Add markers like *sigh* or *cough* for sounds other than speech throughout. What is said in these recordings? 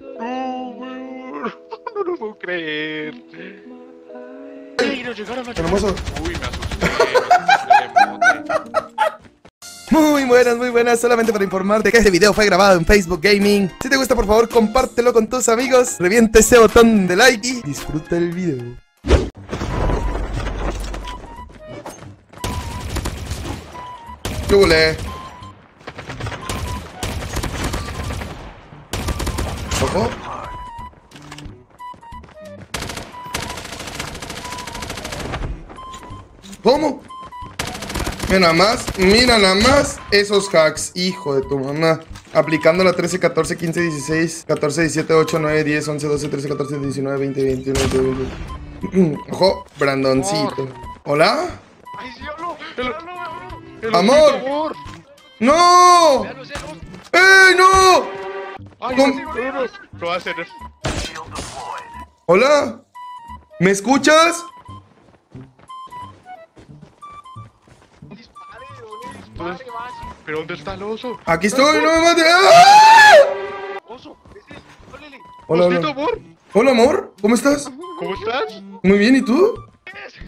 No. *laughs* No lo puedo creer. Ey, nos llegaron. Uy, me asusté. me. Muy buenas, muy buenas, solamente para informarte que este video fue grabado en Facebook Gaming. Si te gusta, por favor, compártelo con tus amigos, revienta ese botón de like y disfruta el video. ¿Qué ¿Ojo? ¿Cómo? Mira nada más, mira nada más esos hacks, hijo de tu mamá. Aplicando la 13, 14, 15, 16, 14, 17, 8, 9, 10, 11, 12, 13, 14, 19, 20, 21, 22, 22. Ojo, Brandoncito. ¿Hola? Ay, Amor. ¡No! ¡Ey, no! Ay, ¿Cómo? sí, bueno. Lo va a hacer. ¿Hola? ¿Me escuchas? Dispare, doble, dispare, vas. ¿Pero dónde está el oso? Aquí estoy, no me mates. ¡Ah! Oso. Hola, hola. amor. Hola, amor, ¿cómo estás? ¿Cómo estás? Muy bien, ¿y tú?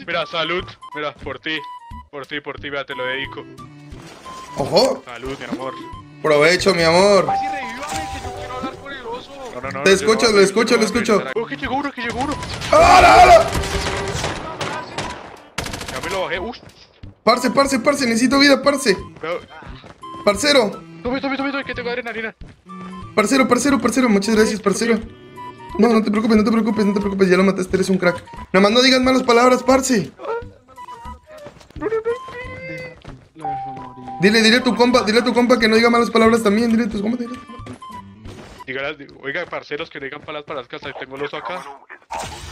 Mira, salud. Mira, por ti. Por ti, por ti, vea, te lo dedico. Ojo, Salud, mi amor. provecho, mi amor. No, no, no. Te escucho, lo escucho, lo escucho. Oh, que llegó uno, que llegó uno. ¡Hola, hola! Ya me lo bajé. Parce, parce, parce, necesito vida, parce. Parcero, Tome, tome, tome, tome, que tengo adrenalina. parcero, parcero, parcero. Muchas gracias, parcero. No, no te preocupes, no te preocupes, no te preocupes. Ya lo mataste, eres un crack. Nada más no digas malas palabras, parce. Dile, dile a tu compa, dile a tu compa que no diga malas palabras también. Dile a tus compas, dile. Dígale, oiga, parceros, que no digan palas para las casas, tengo el oso acá.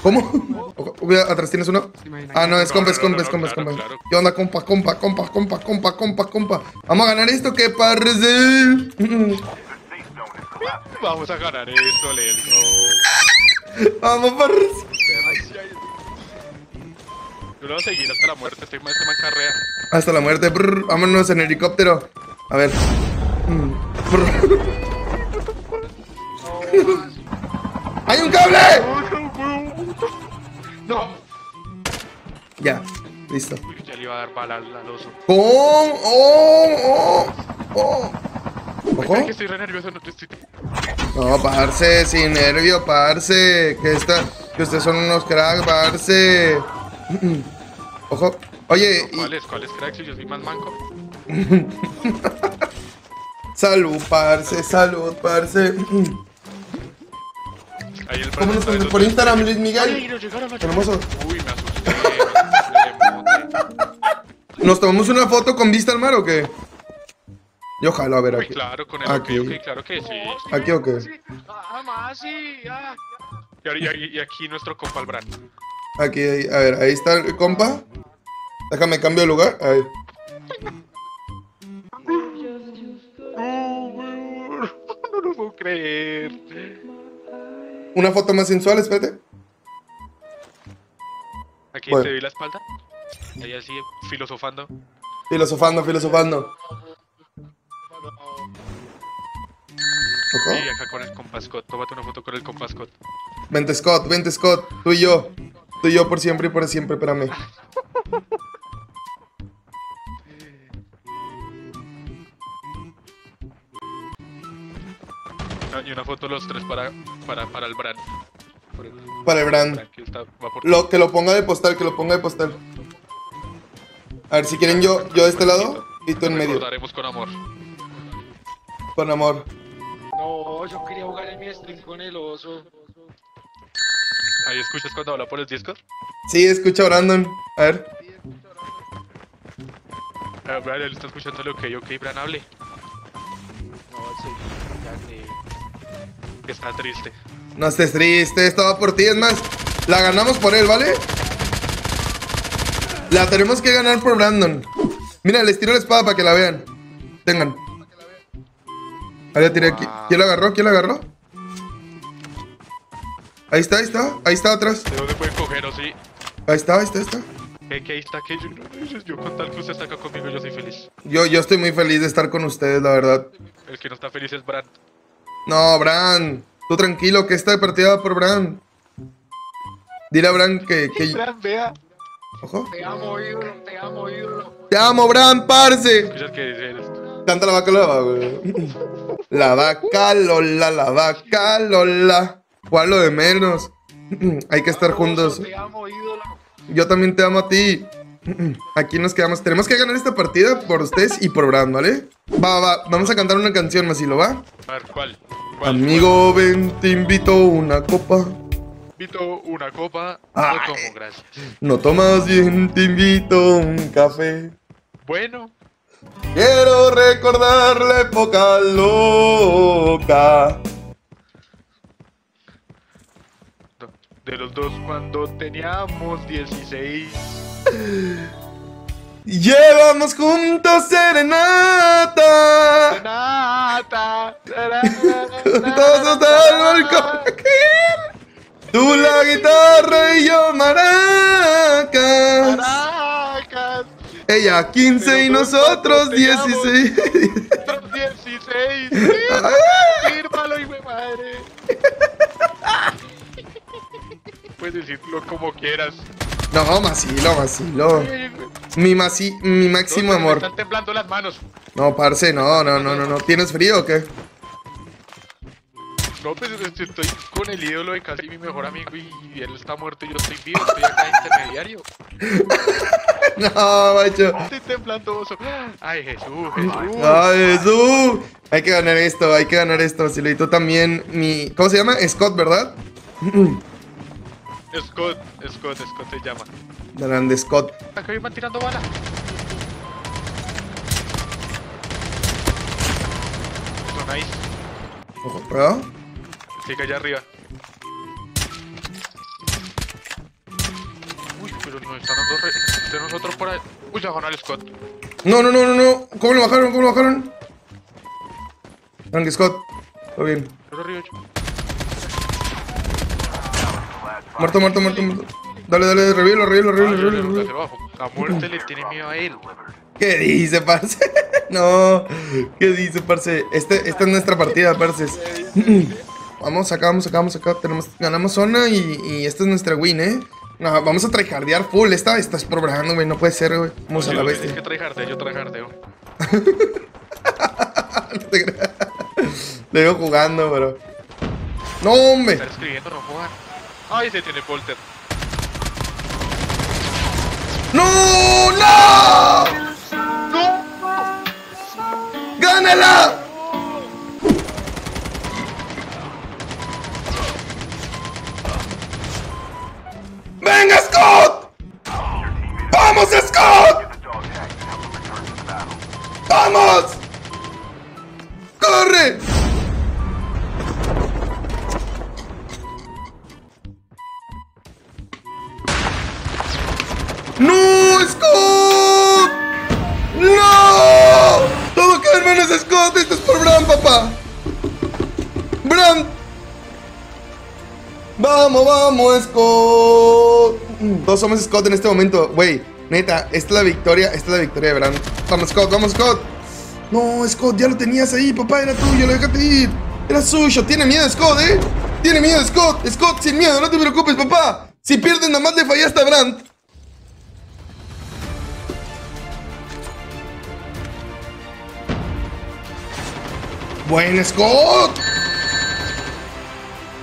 ¿Cómo? ¿Atrás tienes uno? Ah, no, es compa, es compa, es compa, es compa. ¿Qué onda, compa, compa, compa, compa, compa, compa, compa? ¿Vamos a ganar esto? ¿Qué parce? *laughs* Vamos a ganar esto, let's go. Vamos, parce. Yo lo voy a seguir hasta la muerte, estoy más este. este hasta la muerte, brr, vámonos en helicóptero. A ver. Mm, brr. *laughs* ¡Hay un cable! No. Ya, listo. Ya le iba a dar bala al, oso. ¡Oh! ¡Oh! ¡Oh! ¡Oh! ¿Ojo? que estoy re nervioso. No, estoy... No, parce, sin nervio, parce. Que, esta, que ustedes son unos cracks, parce. *clears throat* Ojo. Oye, y- ¿Cuáles? ¿Cuáles cracks? Si yo soy más manco. *laughs* salud, parce, salud, parce. *clears throat* Ahí el ¿Cómo nos por Instagram, Luis Miguel? Hermoso. Uy, me asusté. ¿Nos tomamos una foto con vista al mar o qué? Yo jalo, a ver aquí. claro, con el Aquí. ok, ok, claro que sí. ¿Aquí o qué? Ah, más, sí. Y, aquí nuestro compa el Bran. Aquí, ahí, a ver, ahí está el compa. Déjame cambio de lugar. Ahí. No. No lo puedo creer. Una foto más sensual, espérate. Aquí Bueno. te vi la espalda. Ahí así, filosofando. Filosofando, filosofando. Y acá con el compa Scott. Tómate una foto con el compa Scott. Vente, Scott, vente, Scott. Tú y yo. Tú y yo por siempre y por siempre, espérame. Y una foto los tres para, para, para el Bran. Por el Para el brand. Bran que está, Lo, que lo ponga de postal, que lo ponga de postal. A ver, si quieren yo, yo de este lado y tú en medio. Con amor. Con amor. No, yo quería jugar en mi stream con el oso. Ahí escuchas cuando habla por el Discord. Sí, escucha a Brandon. A ver. Ah, Bran, él está escuchando lo que ok, Bran, hable. Que... está triste. No estés triste, esto va por ti. Es más, la ganamos por él, ¿vale? La tenemos que ganar por Brandon. Mira, les tiro la espada para que la vean. Tengan. Ahí la tiré aquí. ¿Quién la agarró? ¿Quién la agarró? Ahí está, ahí está. Ahí está atrás. ¿De dónde pueden coger o sí? Ahí está, ahí está, ahí está. Que, que ahí está, que yo, yo, yo con tal que usted está acá conmigo, yo soy feliz. Yo, yo estoy muy feliz de estar con ustedes, la verdad. El que no está feliz es Bran. No, Bran. Tú tranquilo, que esta partida por Bran. Dile a Bran que. que... *laughs* Bran, vea. Ojo. Te amo, ídolo, te amo, ídolo. Te amo, Bran, parce. Escuchas que esto. Canta la vaca Lola, güey. *laughs* La vaca Lola, la vaca Lola. ¿Cuál lo de menos? *clears throat* Hay que estar juntos. Te amo, ídolo. Yo también te amo a ti. *clears throat* Aquí nos quedamos. Tenemos que ganar esta partida por ustedes y por Bran, ¿vale? Va, va, vamos a cantar una canción, Masilo, ¿va? A ver, ¿cuál? ¿Cuál? Amigo, ven, te invito una copa. Invito una copa. Ay. No tomo, gracias. No tomas bien, te invito un café. Bueno, Quiero recordar la época loca. de los dos cuando teníamos 16. Llevamos juntos serenata. Renata. *laughs* Todos al balcón. Tú la guitarra y yo maracas. Caracas. Ella 15 y nosotros 16. Nosotros 16. *laughs* Fírmalo, hijo de madre. *laughs* Puedes decirlo como quieras. No, Masilo, Masilo. Mi, masi, mi máximo Me amor. están temblando las manos. No, parce, no, no, no, no, no. ¿Tienes frío o qué? No, pues este, estoy con el ídolo de casi mi mejor amigo y él está muerto y yo estoy vivo. Estoy acá intermediario. *laughs* No, macho. Estoy temblando. oso. Ay, Jesús, Jesús. Ay, Jesús. Hay que ganar esto, hay que ganar esto, Masilo. Y tú también, mi... ¿Cómo se llama? Scott, ¿verdad? *clears throat* Scott, Scott, Scott se llama. Grande Scott. Acá me van tirando bala. Eso, nice. Ojo. Sigue allá arriba. Uy, pero nos están dando re... de nosotros por ahí. Uy, ya ganó el Scott. No, no, no, no, no. ¿Cómo lo bajaron? ¿Cómo lo bajaron? Grande Scott. Todo bien. Pero arriba yo. Muerto, muerto, muerto, muerto. Dale, dale, revíelo, revíelo, revíelo, Ah. La muerte le tiene miedo a él. ¿Qué dice, parce? *laughs* no. ¿Qué dice, parce? Este, esta es nuestra partida, parce. *clears throat* vamos acá, vamos acá, vamos acá. Tenemos, ganamos zona y, y esta es nuestra win, ¿eh? No, vamos a tryhardear full. Esta, esta es probando, güey. No puede ser, güey. Vamos a la Es bestia. que traijarte, yo traijardeo. *laughs* No te creas. Le veo jugando, pero. No, hombre. Estar escribiendo, no jugar. Ay, se tiene Polter. ¡No! ¡No! ¡No! ¡Gánala! ¡Venga, Scott! ¡Vamos, Scott! ¡Vamos! ¡Corre! Bran. Vamos, vamos, Scott. Todos somos Scott en este momento. Güey, neta, esta es la victoria. Esta es la victoria de Bran. Vamos, Scott, vamos, Scott. No, Scott, ya lo tenías ahí, papá. Era tuyo, déjate ir. Era suyo. Tiene miedo, Scott, ¿eh? Tiene miedo, Scott. Scott, sin miedo, no te preocupes, papá. Si pierdes, nada más le fallaste a Brandt. Buen Scott.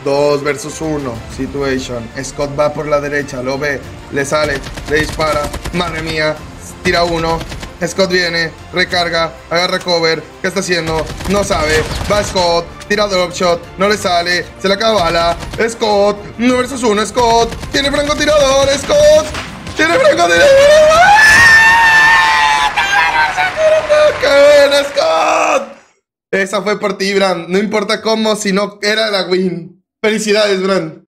2 versus 1. Situation. Scott va por la derecha. Lo ve. Le sale. Le dispara. Madre mía. Tira uno. Scott viene. Recarga. Agarra cover. ¿Qué está haciendo? No sabe. Va Scott. Tira drop shot. No le sale. Se le acaba bala. Scott. 1 versus 1. Scott. Tiene francotirador. Scott. Tiene francotirador. ¡Qué buena, Scott! Esa fue por ti, Bran. No importa cómo, si no era la win. Felicidades, Bran.